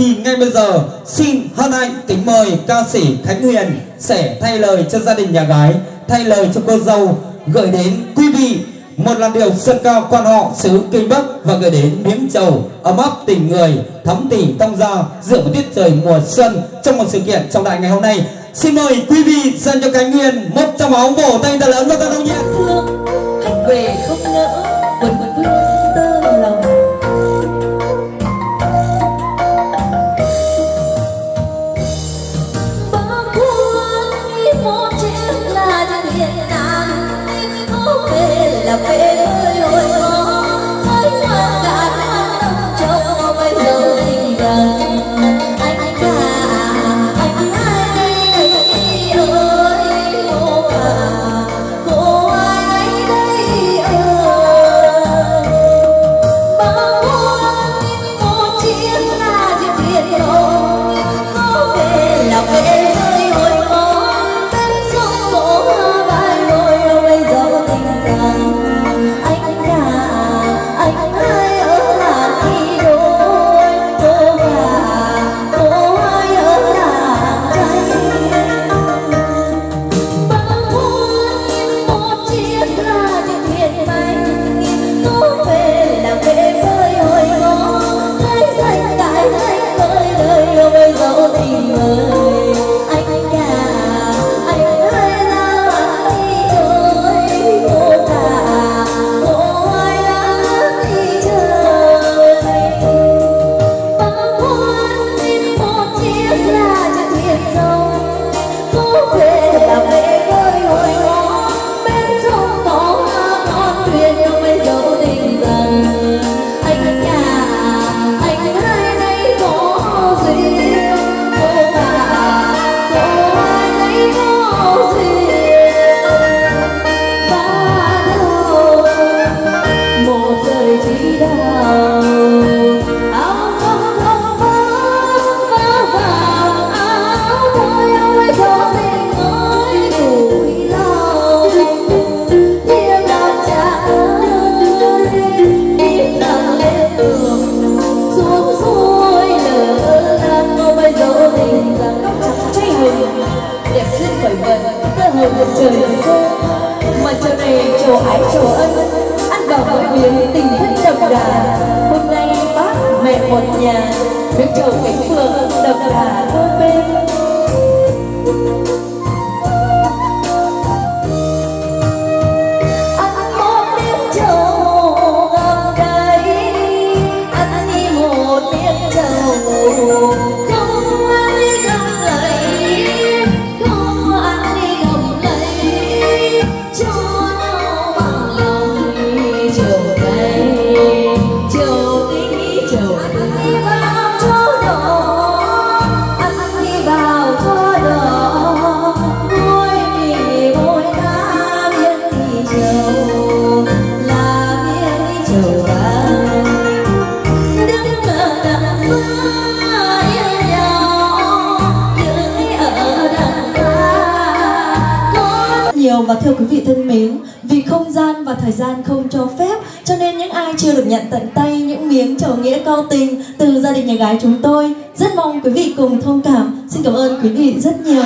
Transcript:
thì ngay bây giờ xin hân hạnh kính mời ca sĩ Khánh Huyền sẽ thay lời cho gia đình nhà gái, thay lời cho cô dâu gửi đến quý vị một làn điệu sơn cao quan họ xứ kinh bắc và gửi đến miếng trầu ấm áp tình người thắm tình tông ra giữa một tiết trời mùa xuân trong một sự kiện trọng đại ngày hôm nay. Xin mời quý vị dành cho Khánh Huyền một trong áo vỗ tay thật lớn và thật nồng nhiệt Hãy trổ ân, ăn vào mỗi miếng tình thân đậm đà. Hôm nay bác, mẹ một nhà nước chờ cánh phường đậm đà đôi bên. Nhiều và thưa quý vị thân mến, vì không gian và thời gian không cho phép, cho nên những ai chưa được nhận tận tay những miếng trầu nghĩa cao tình từ gia đình nhà gái chúng tôi, rất mong quý vị cùng thông cảm. Xin cảm ơn quý vị rất nhiều.